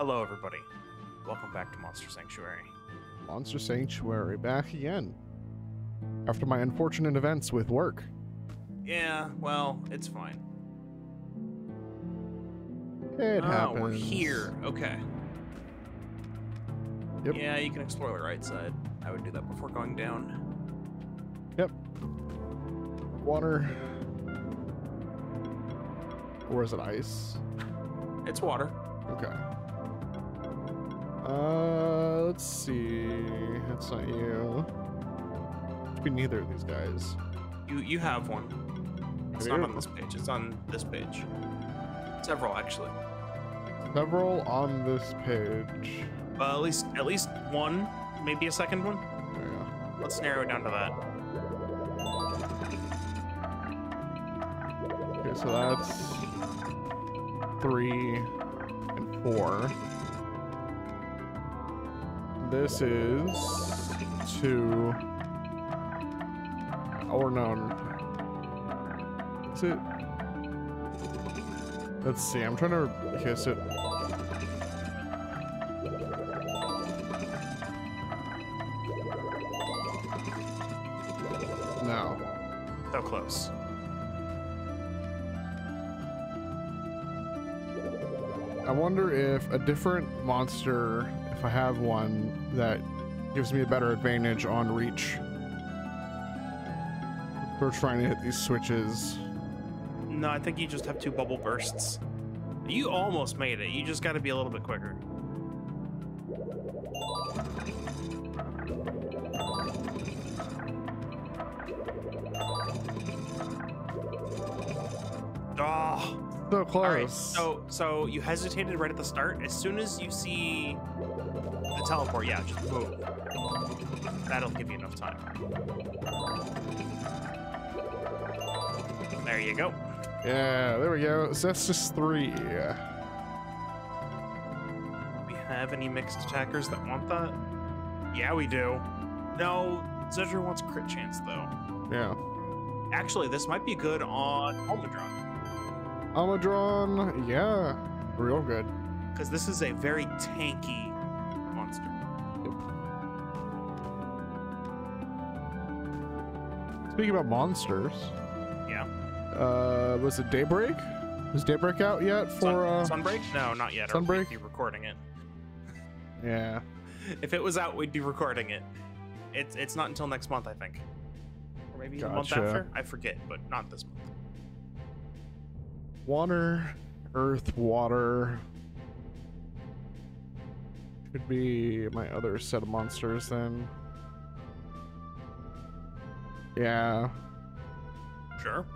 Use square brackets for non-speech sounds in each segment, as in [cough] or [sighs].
Hello, everybody. Welcome back to Monster Sanctuary. Monster Sanctuary back again. After my unfortunate events with work. Yeah, well, it's fine. It oh, happens. we're here. Okay. Yep. Yeah, you can explore the right side. I would do that before going down. Yep. Water. Or is it ice? It's water. Okay. Uh, let's see. That's not you. Could be neither of these guys. You you have one. It's I not do? on this page. It's on this page. Several actually. Several on this page. Uh, at least at least one, maybe a second one. Yeah. Let's narrow it down to that. Okay, so that's three and four. This is two. Or no. Is it? Let's see. I'm trying to kiss it. No. So close. I wonder if a different monster, if I have one, that gives me a better advantage on reach. We're trying to hit these switches. No, I think you just have two bubble bursts. You almost made it. You just got to be a little bit quicker. Oh, So close. all right. So, so you hesitated right at the start. As soon as you see the teleport, yeah, just move. That'll give you enough time. There you go. yeah, there we go. So that's just three. we have any mixed attackers that want that? Yeah, we do. No, Zedra wants crit chance though. Yeah. Actually, this might be good on Almadron Almadron, yeah. Real good. because this is a very tanky monster. Speaking about monsters, Yeah. uh, was it Daybreak? Was Daybreak out yet for, uh, Sunbreak? No, not yet. Sunbreak? We'd be recording it. [laughs] yeah. If it was out, we'd be recording it. It's it's not until next month, I think, or maybe a month after. I forget, but not this month. Water, earth, water. Could be my other set of monsters then. Yeah. Sure.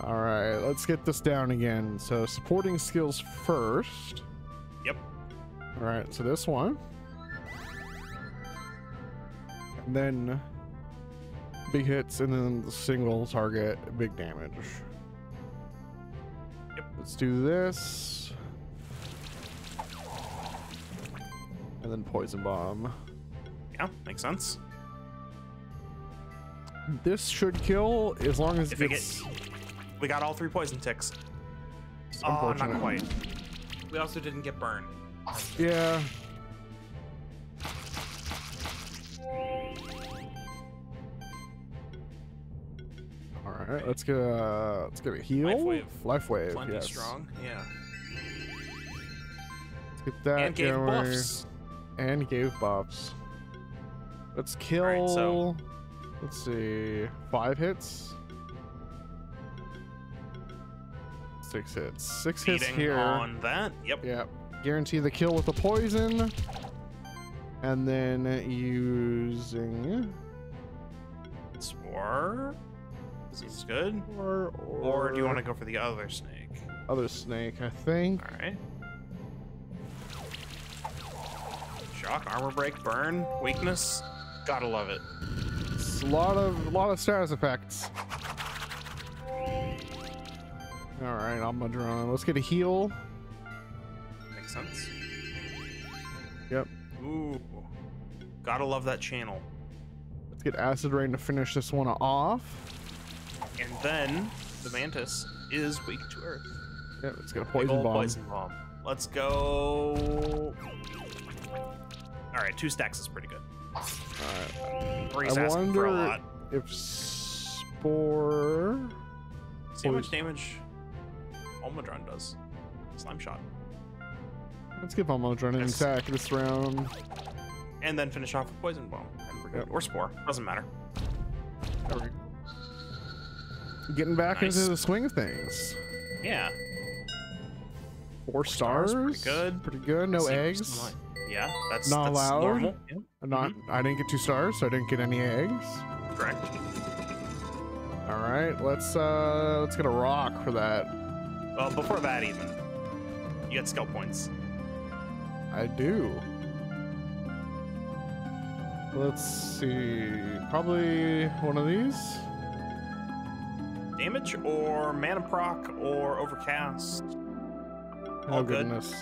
All right, let's get this down again. So supporting skills first. Yep. All right, so this one. And then big hits and then the single target, big damage. Yep. Let's do this. And then poison bomb. Yeah, makes sense. This should kill as long as If it gets We got all three poison ticks. it's Oh, not quite. We also didn't get burned. Yeah. All right, let's get a let's get a heal. Life wave. Life wave. Plenty yes. strong. Yeah. Let's get that and gave going. buffs. And gave buffs. Let's kill. right, so- Let's see, five hits. Six hits. Six hits here. on that. Yep. Yeah. Guarantee the kill with the poison. And then using Spore. This is good. or Or do you want to go for the other snake? other snake, I think. All right. Shock, armor break, burn, weakness. Gotta love it. It's a lot of lot of status effects. All right, I'm gonna draw. Let's get a heal. Makes sense. Yep. Ooh. Gotta love that channel. Let's get acid rain to finish this one off. And then the mantis is weak to earth. Yeah, it's got a poison bomb. Poison bomb. let's go. All right, two stacks is pretty good. Alright. Three's I asking for a wonder- lot. If Spore. See how much damage Almudron does. Slime shot. Let's give Almudron an Yes. attack this round. And then finish off with poison bomb. And we're good. Yep. Or spore. Doesn't matter. There we go. Getting back Nice. into the swing of things. Yeah. Four stars. stars, pretty good. Pretty good. No eggs. like- Yeah, that's Not that's allowed? normal. Yeah, Not. I didn't get two stars, so I didn't get any eggs. correct. All right. Let's uh let's get a rock for that. Well, before that even, you get skill points. I do. Let's see. Probably one of these. Damage or mana proc or overcast. Oh, All oh good. goodness.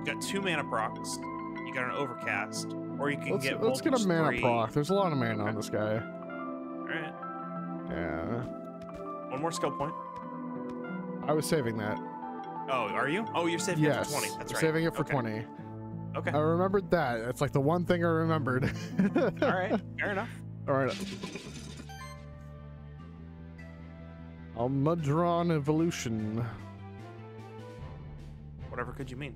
You got two mana procs. You got an overcast, or you can Let's, get. let's get a mana three. proc. There's a lot of mana on this guy. All right, Yeah. one more skill point. I was saving that. Oh, are you? Oh, you're saving yes. it for 20. That's right. Saving it for okay. 20. Okay. I remembered that. It's like the one thing I remembered. All right. [laughs] Fair enough. All right. Almudron evolution. Whatever could you mean?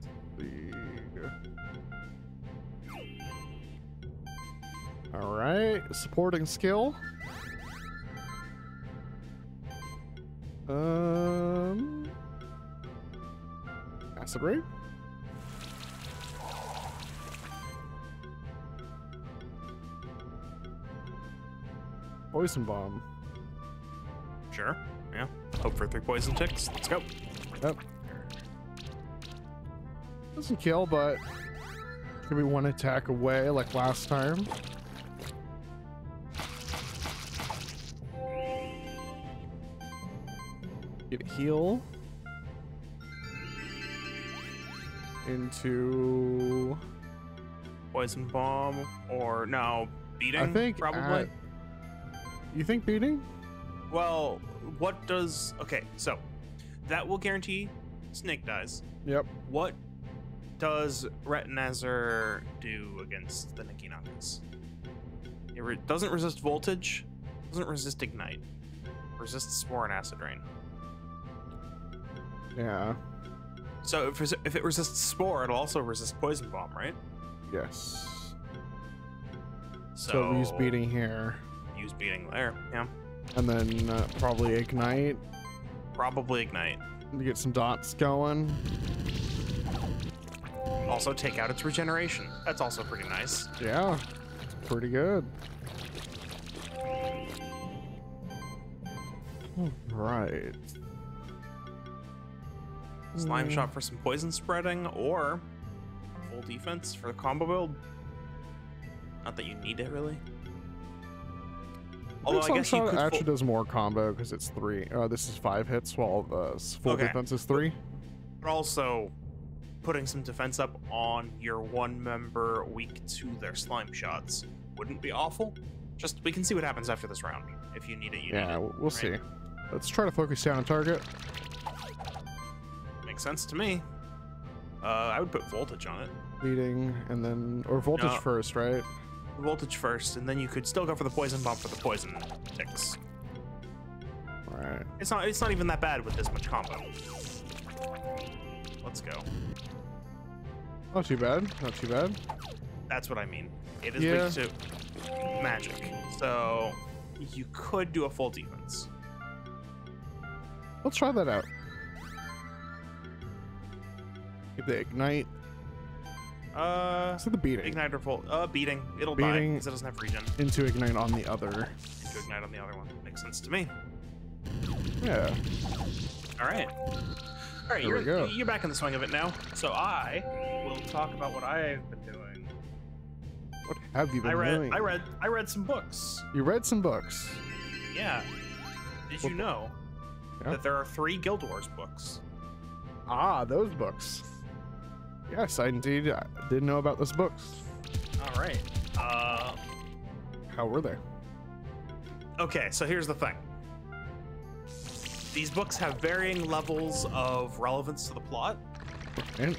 All right, supporting skill. Um, acid ray. Poison bomb. Sure. Yeah. Hope for three poison ticks. Let's go. Yep. Doesn't kill, but could be one attack away like last time. Get heal. Into Poison bomb or no beating? I think probably. at- you think beating? Well, what does okay? So that will guarantee Snake dies. Yep. What does Retinazer do against the Ninki Nankas? It re- doesn't resist voltage, doesn't resist ignite, resists spore and acid rain. Yeah. So if, if it resists spore, it'll also resist poison bomb, right? Yes. So, So, use beating here, Use beating there. Yeah. And then uh, probably ignite Probably ignite. to get some dots going. Also take out its regeneration. That's also pretty nice. Yeah, pretty good. Right. Slime Mm, shot for some poison spreading or full defense for the combo build. Not that you need it really. Although I guess you could actually does more combo because it's three. Uh, this is five hits, while the s- full Okay. defense is three. but also putting some defense up on your one member weak to their slime shots wouldn't be awful. Just we can see what happens after this round. If you need it, you Yeah, need it. we'll right? see. Let's try to focus down on target. Makes sense to me. Uh, I would put voltage on it. Leading and then or voltage No. first, right? Voltage first, and then you could still go for the poison bomb for the poison ticks. It's not. It's not even that bad with this much combo. Let's go. Not too bad. Not too bad. That's what I mean. It is Yeah. weak to magic, so you could do a full defense. Let's try that out. Get the ignite. Uh, So the beating ignite or full. Uh, beating. It'll Beating. because it doesn't have regen. into ignite on the other. Into ignite on the other one makes sense to me. Yeah. All right. All right, you're you're back in the swing of it now. So I will talk about what I've been doing. What have you been I read doing? I read I read some books. You read some books. Yeah. Did What you know Yeah. that there are three Guild Wars books? Ah, those books. Yes, I indeed didn't know about those books. All right. Uh, How were they? okay, so here's the thing. These books have varying levels of relevance to the plot. And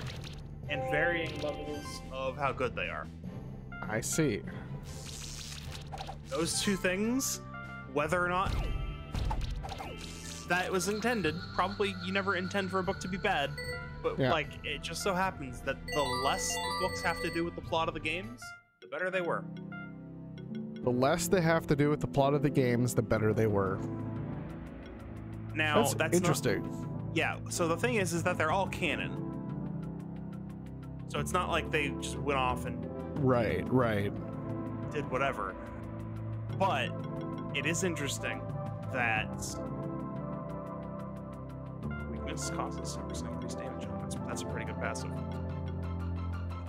and varying levels of how good they are. I see. Those two things, whether or not that was intended, probably you never intend for a book to be bad, but Yeah. like it just so happens that the less the books have to do with the plot of the games, the better they were. The less they have to do with the plot of the games, the better they were. Now That's, that's, not- interesting. yeah. So the thing is, is that they're all canon. So it's not like they just went off and Right, right. did whatever. But it is interesting that weakness causes 10% increased damage. That's, that's a pretty good passive.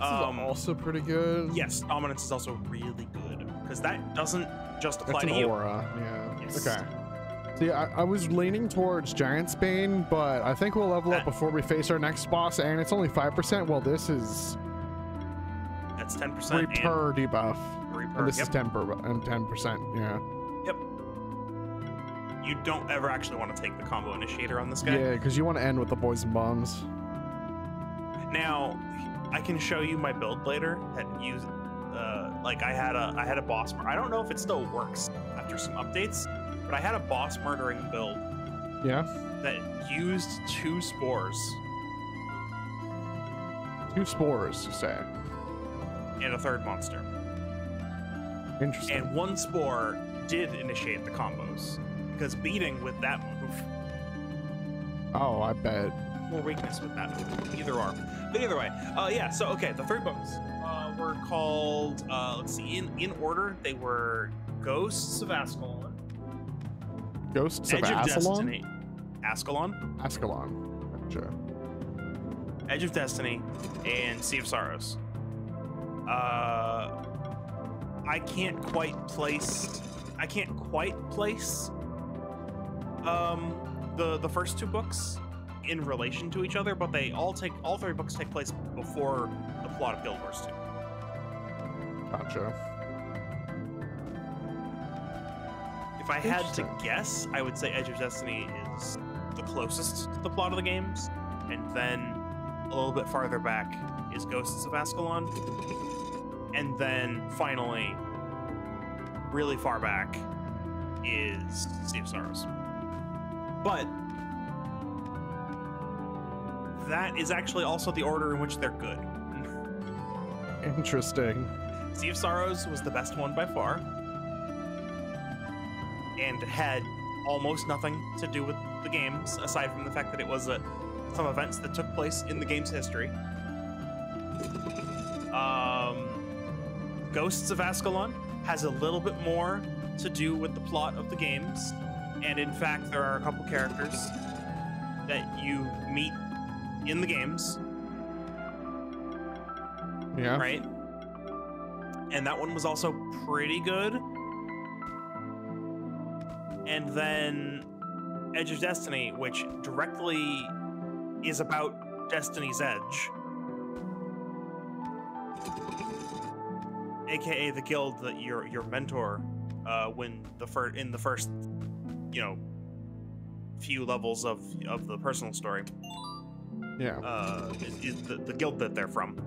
Um, also pretty good. yes, dominance is also really good because that doesn't just apply That's an to you. aura. Yeah. Yes. Okay. See, I, I was leaning towards Giant's Bane, but I think we'll level up before we face our next boss, and it's only 5%. Well, this is That's 10% and Reaper debuff. Reaper. And this yep, is 10 per, and 10%. Yeah. You don't ever actually want to take the combo initiator on this guy. Yeah, because you want to end with the poison bombs. Now, I can show you my build later that use uh, like I had a I had a boss. Mur- I don't know if it still works after some updates, but I had a boss murdering build Yeah. that used two spores Two spores, you say. and a third monster, Interesting. and one spore did initiate the combos because beating with that move oh, I bet. more weakness with that move. Either or. But either way, uh, yeah. So okay, the three books uh, were called. Uh, let's see, in in order, they were Ghosts of Ascalon, Ghosts Edge of of Ascalon? Destiny, Ascalon, Ascalon. Gotcha. Edge of Destiny, and Sea of Sorrows. Uh, I can't quite place. I can't quite place. Um, the the first two books in relation to each other, but they all take all three books take place before the plot of Guild Wars 2. Gotcha. If I had to guess, I would say Edge of Destiny is the closest to the plot of the games, and then a little bit farther back is Ghosts of Ascalon, and then finally, really far back, is Sea of Sorrows. But that is actually also the order in which they're good. Interesting. Sea of Sorrows was the best one by far, and had almost nothing to do with the games, aside from the fact that it was uh, some events that took place in the game's history. Um, Ghosts of Ascalon has a little bit more to do with the plot of the games, and in fact, there are a couple characters that you meet in the games Yeah. right? And that one was also pretty good. And then Edge of Destiny, which directly is about Destiny's Edge, aka the guild that your your mentor, uh, when the first in the first, you know, few levels of of the personal story, Yeah. uh, is, is the, the guild that they're from.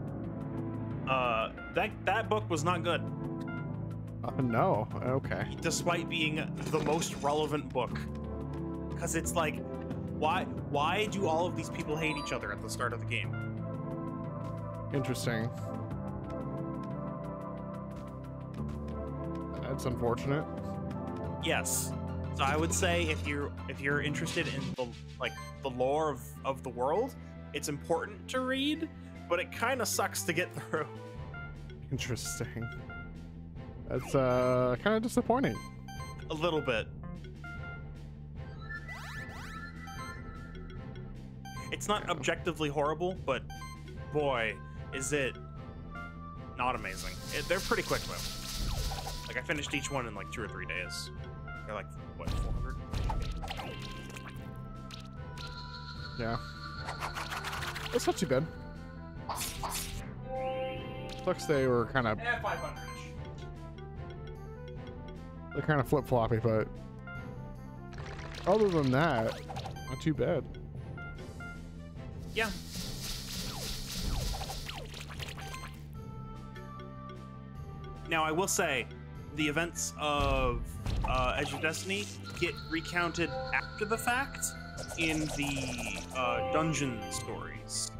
Uh, that that book was not good, Uh, no. Okay. despite being the most relevant book, because it's like, why why do all of these people hate each other at the start of the game? Interesting. That's unfortunate. Yes. So I would say if you're if you're interested in the like the lore of, of the world, it's important to read, but it kind of sucks to get [laughs] through. Interesting. That's uh kind of disappointing. A little bit. It's not objectively horrible, but boy, is it not amazing. It, they're pretty quick though. Like I finished each one in like two or three days. They're like, what, 400? Yeah. That's not too bad. Looks they were kind of... Eh, 500-ish. They're kind of flip-floppy, but... Other than that, not too bad. Yeah, Now, I will say, the events of uh, Edge of Destiny get recounted after the fact in the uh, dungeon stories.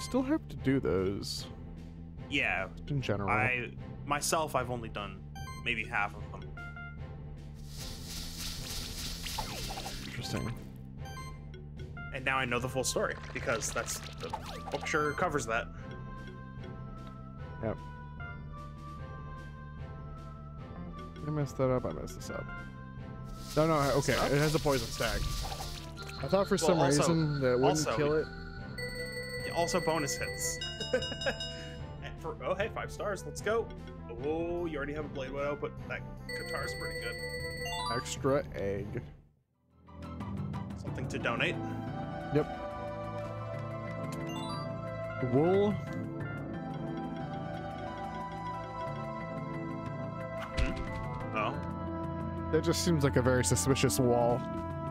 Still have to do those Yeah, in general. I myself, I've only done maybe half of them. Interesting. And now I know the full story because that's the book sure covers that. Yep. I messed that up. I messed this up. No, no. Okay, Stuff? it has a poison stack. I thought for Well, some also- reason that it wouldn't also- kill it. Also, bonus hits. [laughs] For oh hey, five stars. Let's go. Oh, you already have a blade widow, but that guitar's pretty good. Extra egg. Something to donate. Yep. Wool. That just seems like a very suspicious wall.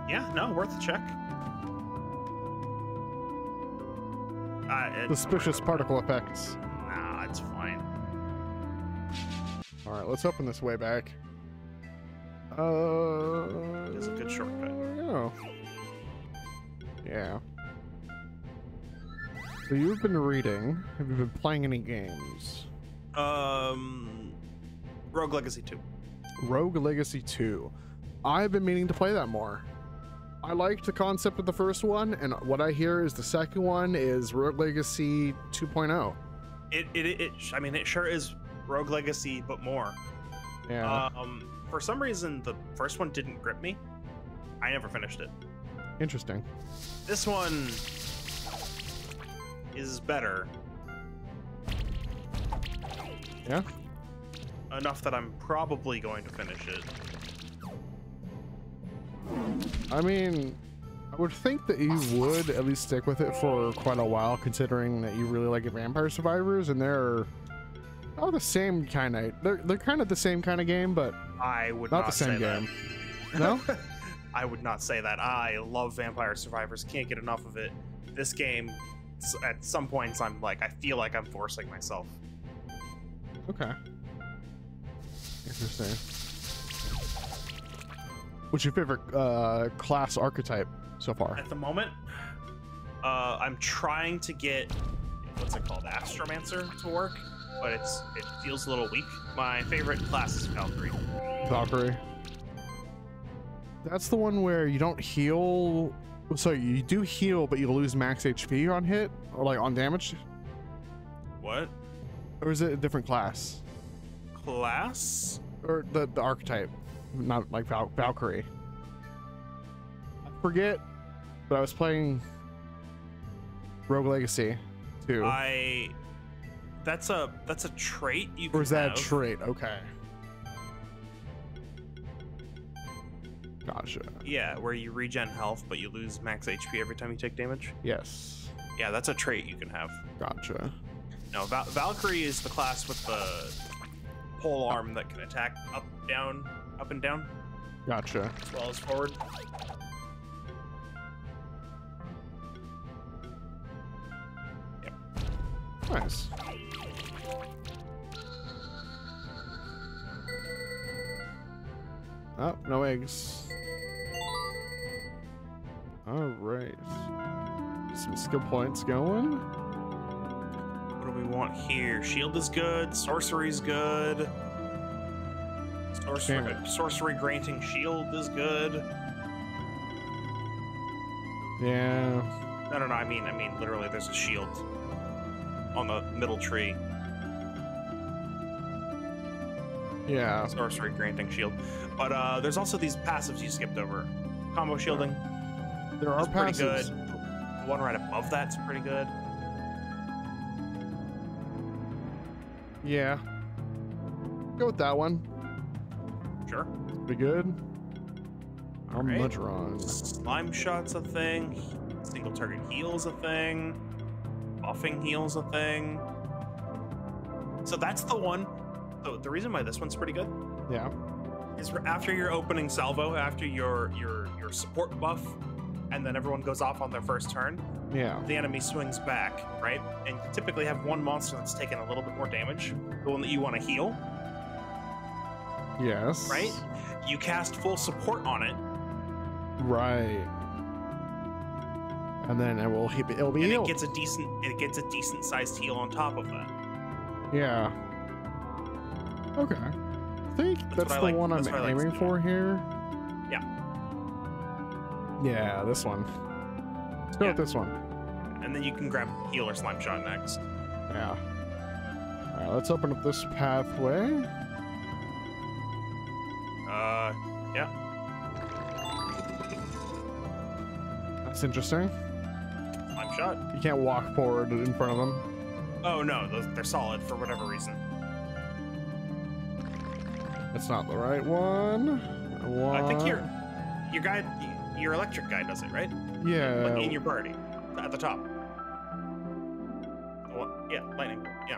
yeah, no, worth a check. Uh, Suspicious particle effects. Nah, it's fine. All right, let's open this way back. Uh, It's a good shortcut. Yeah. Yeah. So you've been reading. Have you been playing any games? Um, Rogue Legacy 2. Rogue Legacy 2. I've been meaning to play that more. I liked the concept of the first one, and what I hear is the second one is Rogue Legacy oh. 2.0. It, it, it, it, I mean, it sure is Rogue Legacy, but more. Yeah, Um, for some reason, the first one didn't grip me. I never finished it. interesting. This one is better. Yeah? Enough that I'm probably going to finish it. I mean, I would think that you would at least stick with it for quite a while, considering that you really like Vampire Survivors, and they're all the same kind of. They're they're kind of the same kind of game, but I would not not, the same say that. game. [laughs] No? I would not say that. I love Vampire Survivors. Can't get enough of it. This game, at some points, I'm like, I feel like I'm forcing myself. Okay. Interesting. What's your favorite uh, class archetype so far? At the moment, uh, I'm trying to get what's it called, Astromancer, to work, but it's it feels a little weak. My favorite class is Valkyrie. Valkyrie. That's the one where you don't heal. So you do heal, but you lose max HP on hit or like on damage, What or is it a different class class? or the the archetype, not like Val- Valkyrie? I forget, but I was playing Rogue Legacy too. I. That's a that's a trait you can Or is that a trait? Okay. Gotcha. Yeah, where you regen health, but you lose max HP every time you take damage. Yes. Yeah, that's a trait you can have. Gotcha. No, Val- Valkyrie is the class with the pole arm that can attack up, down, up and down, Gotcha. as well as forward. Nice. Oh, no eggs. All right. Some skill points going. Want here? Shield is good. Sorcery's good. Sorcery, Damn sorcery granting shield is good. Yeah. No, no, no. I mean, I mean, literally, there's a shield on the middle tree. Yeah. Sorcery granting shield. But uh, there's also these passives you skipped over. Combo shielding There are is pretty good. The one right above that's pretty good. Yeah. Go with that one. Sure. Be good. Alright. Armadron. Slime shot's a thing. Single target heal's a thing. Buffing heal's a thing. So that's the one. So the reason why this one's pretty good Yeah. is after your opening salvo, after your your your support buff, and then everyone goes off on their first turn. Yeah. the enemy swings back, right? And you typically have one monster that's taking a little bit more damage, the one that you want to heal, Yes. right? You cast full support on it, Right. And then it will he- it'll be and it gets a decent it gets a decent sized heal on top of that. Yeah. Okay. I think That's that's, the like- one I'm that's I like aiming do. for here. Yeah. Yeah, this one. Let's go Yeah. with this one. And then you can grab heal or slime shot next. Yeah. All right, let's open up this pathway. Uh, yeah, That's interesting. slime shot. You can't walk forward in front of them. Oh no, they're solid for whatever reason. That's not the right one. one. I think your your guy, your electric guy does it, right? Yeah. Like in your party, at the top. What? Yeah, lightning. Yeah.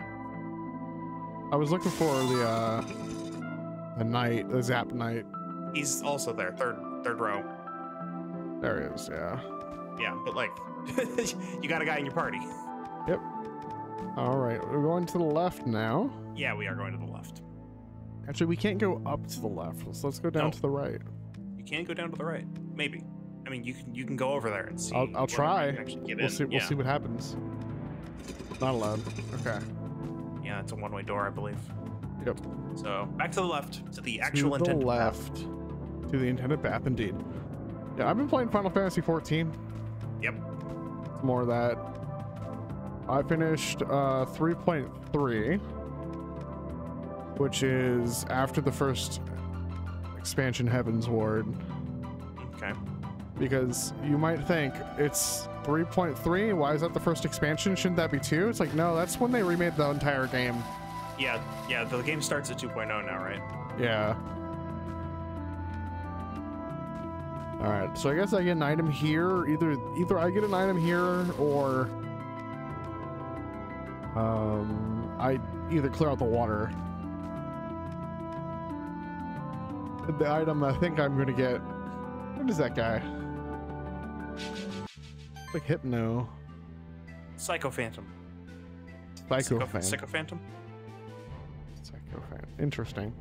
I was looking for the uh the knight, the zap knight. He's also there, third third row. There he is. Yeah. Yeah, but like, [laughs] you got a guy in your party. Yep. All right, we're going to the left now. Yeah, we are going to the left. Actually, we can't go up to the left. So let's go down No. to the right. You can't go down to the right, maybe. I mean, you can you can go over there and see. I'll- I'll try. Can actually get We'll in. see. We'll yeah. see what happens. Not allowed. Okay. yeah, it's a one-way door, I believe. Yep. So back to the left to the actual to the intended path. left. To the intended path, indeed. Yeah, I've been playing Final Fantasy 14. Yep. It's more of that. I finished uh, 3.3, which is after the first expansion, Heavensward. Okay. Because you might think it's 3.3. Why is that the first expansion? Shouldn't that be two? It's like no, that's when they remade the entire game. Yeah, yeah. The game starts at 2.0 now, right? Yeah. All right, so I guess I get an item here. Either either I get an item here or um I either clear out the water. The item I think I'm gonna get. What is that guy? Like Hypno, Psycho Phantom. Psycho Psycho, Fan. Psycho Phantom. Interesting.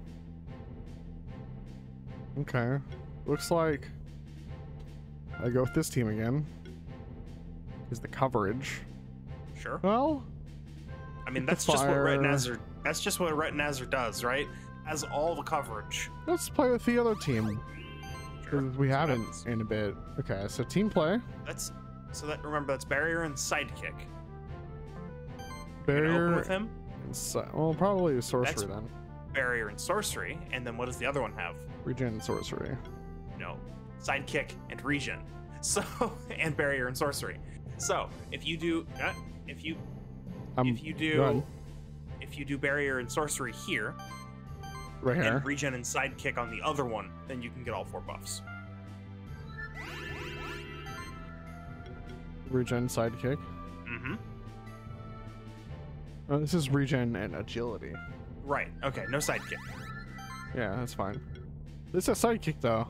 Okay. Looks like I go with this team again. Is the coverage. Sure. Well, I mean, that's just what Nazar. That's just what Red Nazar does, right? Has all the coverage. let's play with the other team. Because we haven't in a bit. Okay, so team play. That's so that remember that's barrier and sidekick. Barrier. with him. and si- well, probably a sorcery That's- then. Barrier and sorcery, and then what does the other one have? Regen and sorcery. No, sidekick and regen. [laughs] So and barrier and sorcery. So if you do, uh, if you I'm if you do if you do barrier and sorcery here right here. and regen and sidekick on the other one, then you can get all four buffs. Regen sidekick. Mm-hmm. Oh, this is regen and agility. Right. Okay. No sidekick, Yeah, that's fine. This is a sidekick though.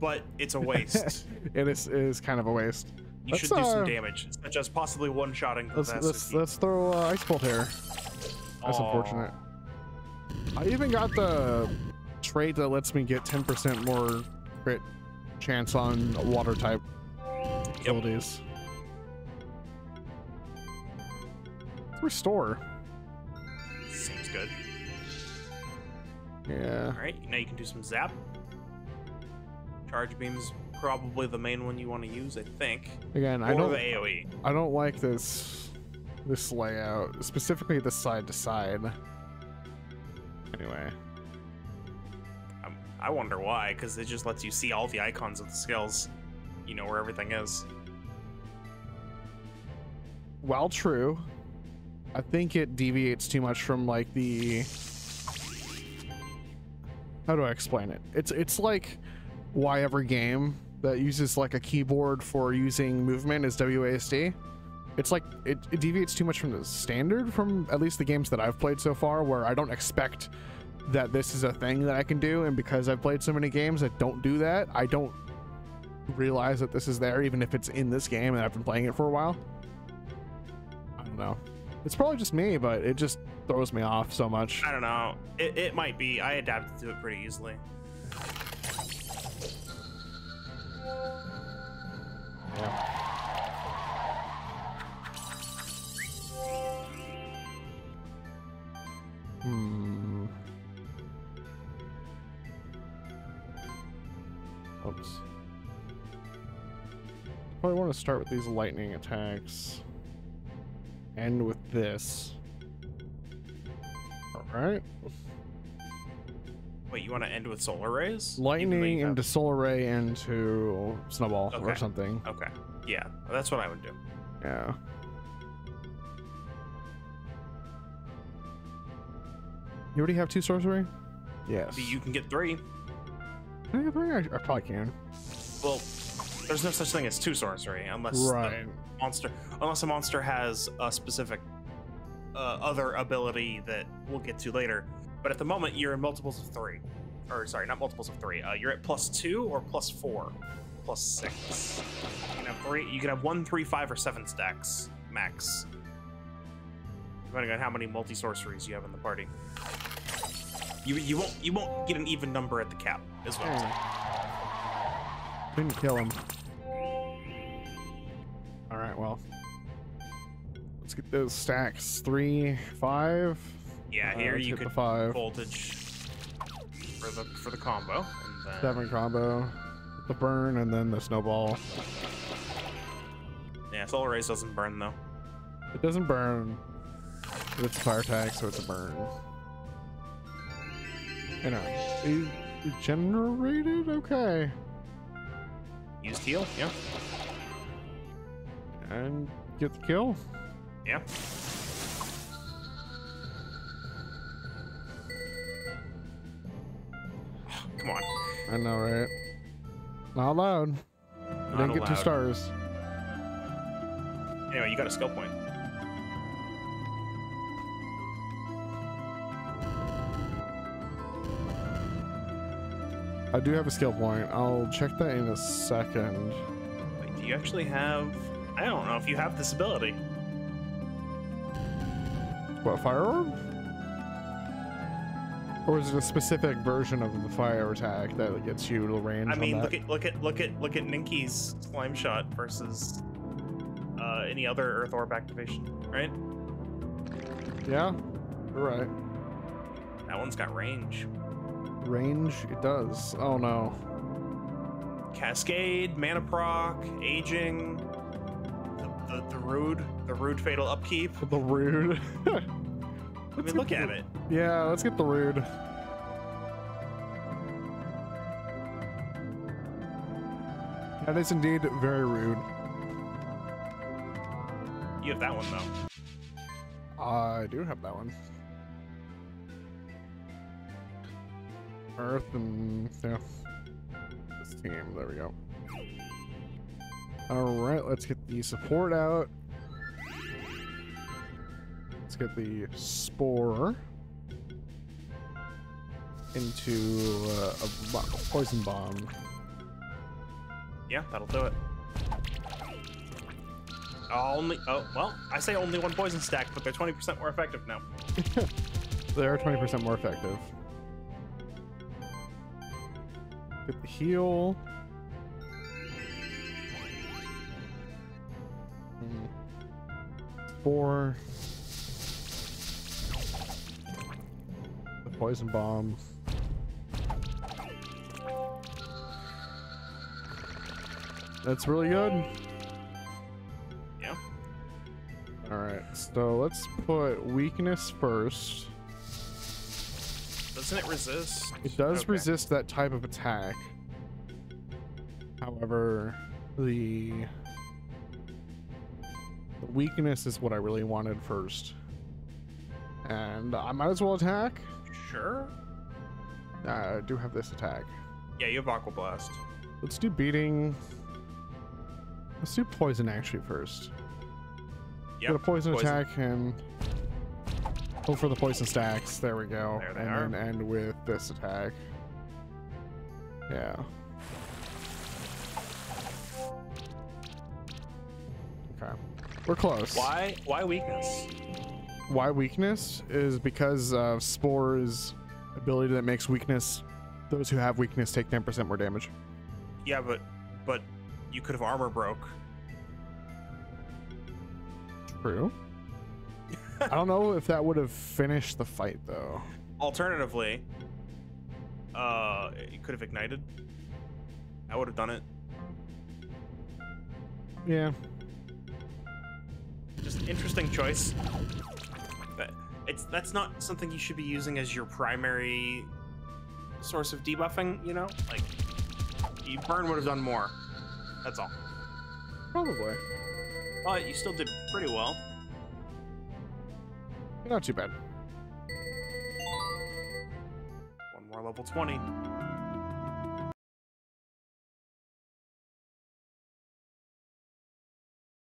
but it's a waste. [laughs] It is, it is kind of a waste. You Let's, should do some uh, damage, such as possibly one-shotting the Let's let's let's throw uh, ice bolt here. That's Aw. unfortunate. I even got the trait that lets me get 10% more crit chance on water type Yep. abilities. Restore. Seems good. Yeah. All right. Now you can do some zap. Charge beam's probably the main one you want to use, I think. Again, Or I don't the. AOE. I don't like this this layout, specifically the side to side. Anyway, Um, I wonder why, because it just lets you see all the icons of the skills. You know where everything is. while true, I think it deviates too much from like the how do I explain it? It's it's like why every game that uses like a keyboard for using movement is WASD. It's like it, it deviates too much from the standard from at least the games that I've played so far where I don't expect that this is a thing that I can do and because I've played so many games that don't do that, I don't realize that this is there, even if it's in this game and I've been playing it for a while. I don't know. It's probably just me, but it just throws me off so much. I don't know. It, it might be. I adapted to it pretty easily. Probably want to start with these lightning attacks. End with this. Alright. Wait, you want to end with solar rays? Lightning you have- into solar ray into snowball or something. Okay. Yeah, that's what I would do. Yeah. You already have two sorcery? Yes. You can get three. I, I, I probably can. Well, there's no such thing as two sorcery unless Right. monster, unless a monster has a specific uh, other ability that we'll get to later. But at the moment, you're in multiples of three, or sorry, not multiples of three. Uh, you're at plus two or plus four, plus six. You can have three. You can have one, three, five, or seven stacks max, depending on how many multi sorceries you have in the party. You, you won't you won't get an even number at the cap as well. Didn't kill him. Alright, well. Let's get those stacks. Three, five. Yeah, Uh, here you could five. voltage for the for the combo, and then Seven combo. The burn and then the snowball. yeah, solar rays doesn't burn though. It doesn't burn. But it's a fire attack, so it's a burn. You know, it regenerated? Okay. Used heal, yeah, And get the kill. yeah. [sighs] Come on, I know, right? Not allowed. not Didn't get two stars. Anyway, you got a skill point. I do have a skill point. I'll check that in a second. Wait, do you actually have? I don't know if you have this ability. What, fire orb? Or is it a specific version of the fire attack that gets you to range I mean, look at look at look at look at Ninky's slime shot versus uh, any other Earth Orb activation, right? Yeah, right. That one's got range. Range, it does. Oh no. Cascade, Mana Proc, Aging, the, the, the Rude, the Rude Fatal Upkeep. [laughs] The rude. [laughs] [laughs] I mean, look at it. yeah, let's get the rude. That is indeed very rude. You have that one, though. I do have that one. Earth and this team. There we go. All right, let's get the support out. Let's get the spore into uh, a bo- poison bomb. Yeah, that'll do it. Only, oh, well, I say only one poison stack, but they're 20% more effective now. [laughs] They are 20% more effective. Get the heal. Four. The poison bomb. That's really good. Yeah. Alright, so let's put weakness first. Doesn't it resist? It does Okay. resist that type of attack. However, the, the weakness is what I really wanted first. And I might as well attack. Sure. Uh, I do have this attack. Yeah, you have Aqua Blast. Let's do beating. Let's do poison actually first. A poison, poison. attack and Hope for the poison stacks. There we go. There and are. then end with this attack. Yeah. Okay. We're close. Why why weakness? Why weakness is because of Spore's ability that makes weakness those who have weakness take 10% more damage. Yeah, but but you could have armor broke. True. I don't know if that would have finished the fight though. Alternatively, uh, you could have ignited. I would have done it. Yeah. Just interesting choice. But it's that's not something you should be using as your primary source of debuffing. You know, like you burn would have done more. That's all. Probably. But you still did pretty well. Not too bad. One more level 20.